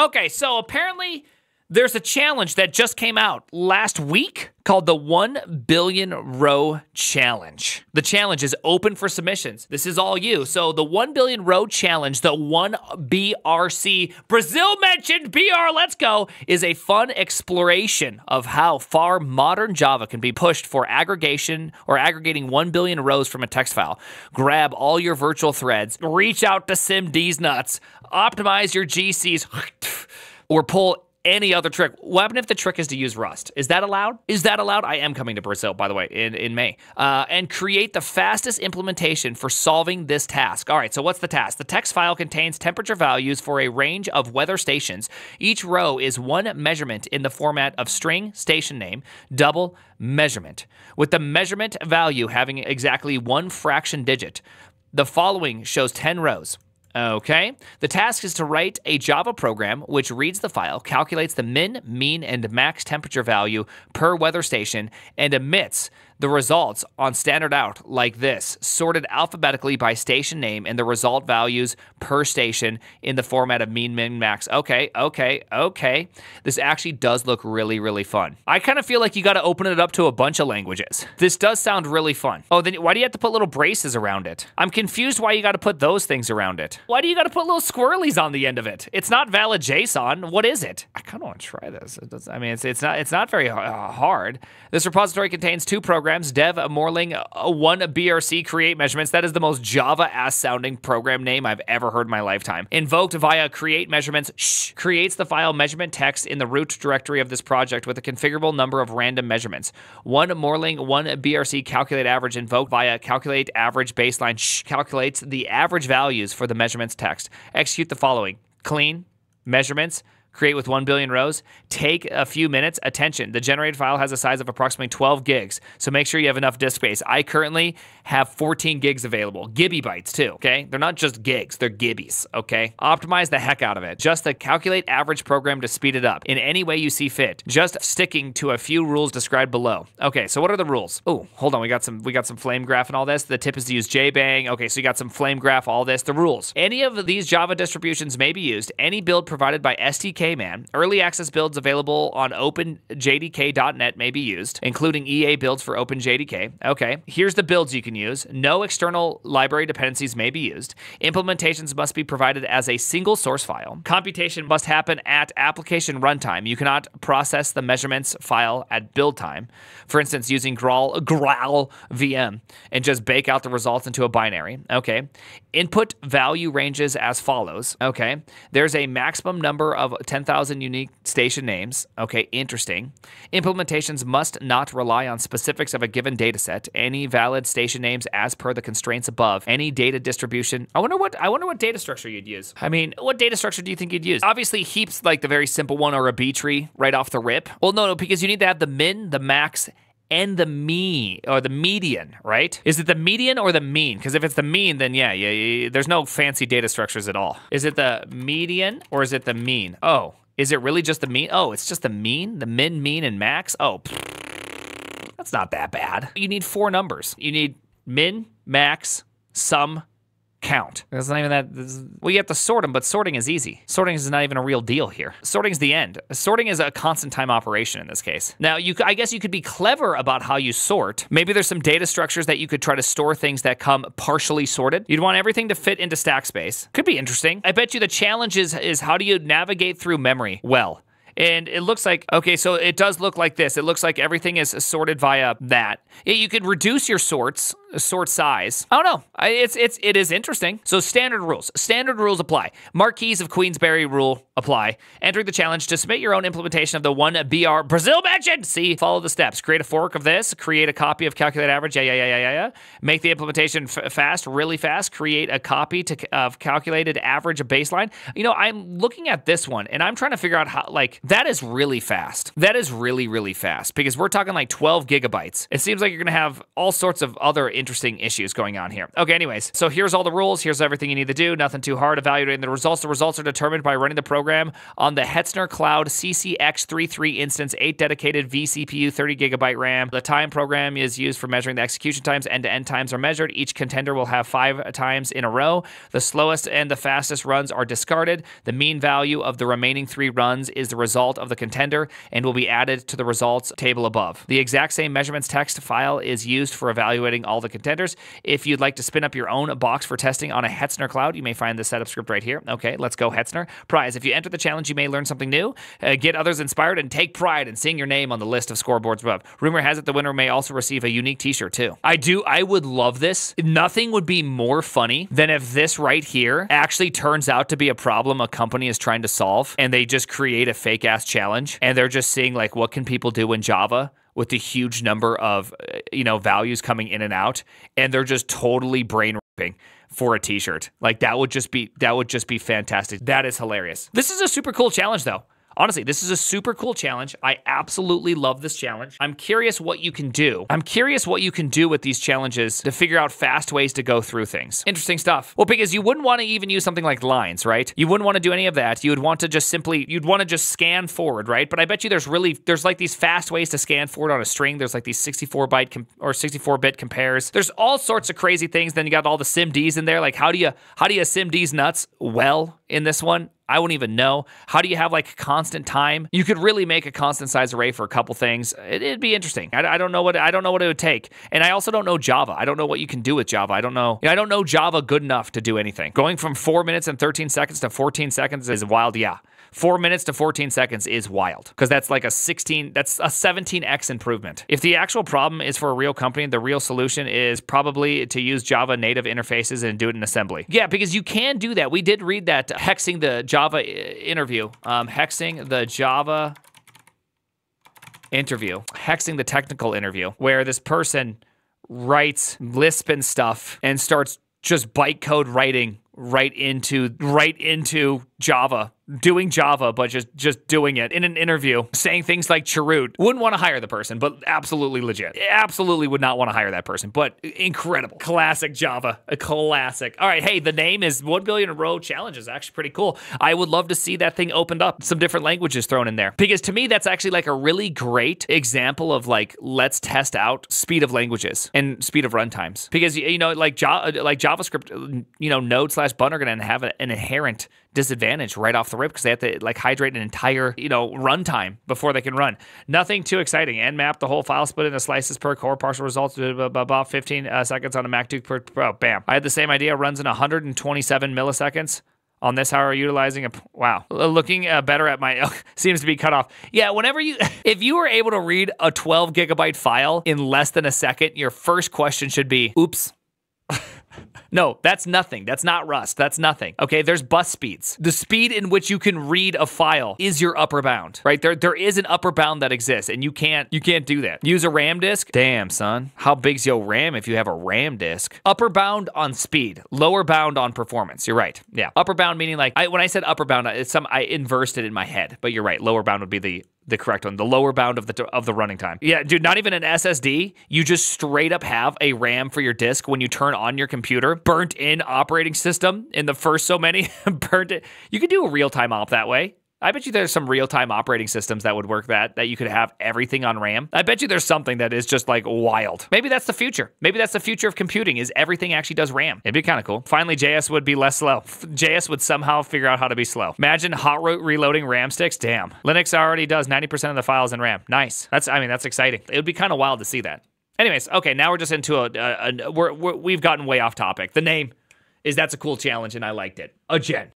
Okay, so apparently there's a challenge that just came out last week called the 1 billion row challenge. The challenge is open for submissions. This is all you. So the 1 billion row challenge, the 1BRC, Brazil mentioned BR, let's go, is a fun exploration of how far modern Java can be pushed for aggregation or aggregating 1 billion rows from a text file. Grab all your virtual threads, reach out to SIMD's nuts, optimize your GCs, or pull any other trick. What happened if the trick is to use Rust? Is that allowed? Is that allowed? I am coming to Brazil, by the way, in, in May. Uh, and create the fastest implementation for solving this task. All right, so what's the task? The text file contains temperature values for a range of weather stations. Each row is one measurement in the format of string, station name, double measurement, with the measurement value having exactly one fraction digit. The following shows 10 rows. Okay. The task is to write a Java program which reads the file, calculates the min, mean, and max temperature value per weather station, and emits the results on standard out like this, sorted alphabetically by station name and the result values per station in the format of mean, min, max. Okay, okay, okay. This actually does look really, really fun. I kind of feel like you got to open it up to a bunch of languages. This does sound really fun. Oh, then why do you have to put little braces around it? I'm confused why you got to put those things around it. Why do you got to put little squirrelies on the end of it? It's not valid JSON. What is it? I kind of want to try this. I mean, it's, it's not it's not very uh, hard. This repository contains two programs programs, dev Morling one BRC create measurements. That is the most Java ass sounding program name I've ever heard in my lifetime. Invoked via create measurements, shh, creates the file measurement text in the root directory of this project with a configurable number of random measurements. One Morling one BRC calculate average invoked via calculate average baseline, shh, calculates the average values for the measurements text. Execute the following clean measurements create with 1 billion rows, take a few minutes. Attention, the generated file has a size of approximately 12 gigs, so make sure you have enough disk space. I currently have 14 gigs available. Gibby bytes too, okay? They're not just gigs, they're gibbies, okay? Optimize the heck out of it. Just the calculate average program to speed it up in any way you see fit. Just sticking to a few rules described below. Okay, so what are the rules? Oh, hold on, we got some we got some flame graph and all this. The tip is to use JBang. Okay, so you got some flame graph, all this. The rules. Any of these Java distributions may be used. Any build provided by SDK man. Early access builds available on openjdk.net may be used, including EA builds for OpenJDK. Okay, here's the builds you can use. No external library dependencies may be used. Implementations must be provided as a single source file. Computation must happen at application runtime. You cannot process the measurements file at build time. For instance, using Graal, Graal VM and just bake out the results into a binary. Okay. Input value ranges as follows. Okay. There's a maximum number of 10,000 unique station names. Okay. Interesting. Implementations must not rely on specifics of a given dataset. Any valid station names as per the constraints above. Any data distribution. I wonder what I wonder what data structure you'd use. I mean, what data structure do you think you'd use? Obviously, heaps like the very simple one or a B tree right off the rip. Well, no, no, because you need to have the min, the max, and the mean or the median, right? Is it the median or the mean? Because if it's the mean, then yeah, yeah, yeah, there's no fancy data structures at all. Is it the median or is it the mean? Oh, is it really just the mean? Oh, it's just the mean, the min, mean, and max. Oh, that's not that bad. You need four numbers. You need min, max, sum, count. It's not even that. Well, you have to sort them, but sorting is easy. Sorting is not even a real deal here. Sorting is the end. Sorting is a constant time operation in this case. Now, you, I guess you could be clever about how you sort. Maybe there's some data structures that you could try to store things that come partially sorted. You'd want everything to fit into stack space. Could be interesting. I bet you the challenge is, is how do you navigate through memory well? And it looks like, okay, so it does look like this. It looks like everything is sorted via that. You could reduce your sorts, sort size. I don't know. It's, it's, it is interesting. So standard rules. Standard rules apply. Marquess of Queensberry rule apply. Entering the challenge to submit your own implementation of the 1BR Brazil mentioned. See, follow the steps. Create a fork of this. Create a copy of calculate average. Yeah, yeah, yeah, yeah, yeah. Make the implementation fast, really fast. Create a copy to, of calculated average baseline. You know, I'm looking at this one and I'm trying to figure out how, like, that is really fast. That is really, really fast because we're talking like 12 gigabytes. It seems like you're to have all sorts of other interesting issues going on here. Okay, anyways, so here's all the rules. Here's everything you need to do. Nothing too hard. Evaluating the results. The results are determined by running the program on the Hetzner Cloud CCX33 instance, 8 dedicated vCPU, 30 gigabyte RAM. The time program is used for measuring the execution times. End to end times are measured. Each contender will have five times in a row. The slowest and the fastest runs are discarded. The mean value of the remaining three runs is the result of the contender and will be added to the results table above. The exact same measurements text file is used for evaluating all the contenders. If you'd like to spin up your own box for testing on a Hetzner cloud, you may find the setup script right here. Okay, let's go Hetzner. Prize. If you enter the challenge, you may learn something new, uh, get others inspired, and take pride in seeing your name on the list of scoreboards above. Rumor has it the winner may also receive a unique t-shirt too. I do, I would love this. Nothing would be more funny than if this right here actually turns out to be a problem a company is trying to solve and they just create a fake ass challenge and they're just seeing like what can people do in Java with the huge number of uh, you know values coming in and out and they're just totally brain ripping for a t-shirt. Like that would just be that would just be fantastic. That is hilarious. This is a super cool challenge though Honestly, this is a super cool challenge. I absolutely love this challenge. I'm curious what you can do. I'm curious what you can do with these challenges to figure out fast ways to go through things. Interesting stuff. Well, because you wouldn't want to even use something like lines, right? You wouldn't want to do any of that. You would want to just simply, you'd want to just scan forward, right? But I bet you there's really, there's like these fast ways to scan forward on a string. There's like these 64 byte or 64 bit compares. There's all sorts of crazy things. Then you got all the SIMDs in there. Like how do you, how do you SIMDs nuts well in this one? I wouldn't even know. How do you have like constant time? You could really make a constant size array for a couple things. It, would be interesting. I, I, don't know what I don't know what it would take, and I also don't know Java. I don't know what you can do with Java. I don't know. I don't know Java good enough to do anything. Going from four minutes and 13 seconds to 14 seconds is wild. Yeah, Four minutes to 14 seconds is wild because that's like a 16, that's a 17x improvement. If the actual problem is for a real company, the real solution is probably to use Java native interfaces and do it in assembly. Yeah, because you can do that. We did read that uh, hexing the Java interview, um, hexing the Java interview, hexing the technical interview, where this person writes Lisp and stuff and starts just bytecode writing right into right into Java doing Java, but just just doing it in an interview, saying things like Chroot. Wouldn't want to hire the person, but absolutely legit. Absolutely would not want to hire that person, but incredible. Classic Java, a classic. All right, hey, the name is 1 billion row challenge is actually pretty cool. I would love to see that thing opened up, some different languages thrown in there. Because to me, that's actually like a really great example of like, let's test out speed of languages and speed of runtimes. Because, you know, like, Java, like JavaScript, you know, node slash bun are going to have an inherent disadvantage right off the rip because they have to like hydrate an entire you know runtime before they can run. Nothing too exciting. mmap the whole file split into slices per core. Partial results about 15 uh, seconds on a Mac 2 per Pro. Bam. I had the same idea. Runs in 127 milliseconds on this how are utilizing a wow looking uh, better at my oh, seems to be cut off yeah whenever you if you were able to read a 12 gigabyte file in less than a second your first question should be oops no, that's nothing. That's not Rust. That's nothing. Okay, there's bus speeds. The speed in which you can read a file is your upper bound, right? There, there is an upper bound that exists, and you can't, you can't do that. Use a RAM disk. Damn, son, how big's your RAM if you have a RAM disk? Upper bound on speed, lower bound on performance. You're right. Yeah, upper bound meaning like I, when I said upper bound, it's some I inversed it in my head, but you're right. Lower bound would be the the correct one, the lower bound of the of the running time. Yeah, dude, not even an SSD. You just straight up have a RAM for your disk when you turn on your computer. Burnt in operating system in the first so many burnt it. You could do a real time op that way. I bet you there's some real time operating systems that would work that, that you could have everything on RAM. I bet you there's something that is just like wild. Maybe that's the future. Maybe that's the future of computing is everything actually does RAM. It'd be kind of cool. Finally, JS would be less slow. JS would somehow figure out how to be slow. Imagine hot reloading RAM sticks. Damn. Linux already does 90% of the files in RAM. Nice. That's, I mean, that's exciting. It would be kind of wild to see that. Anyways, okay, now we're just into a, a, a we're, we're, we've gotten way off topic. The name is that's a cool challenge and I liked it. A gen.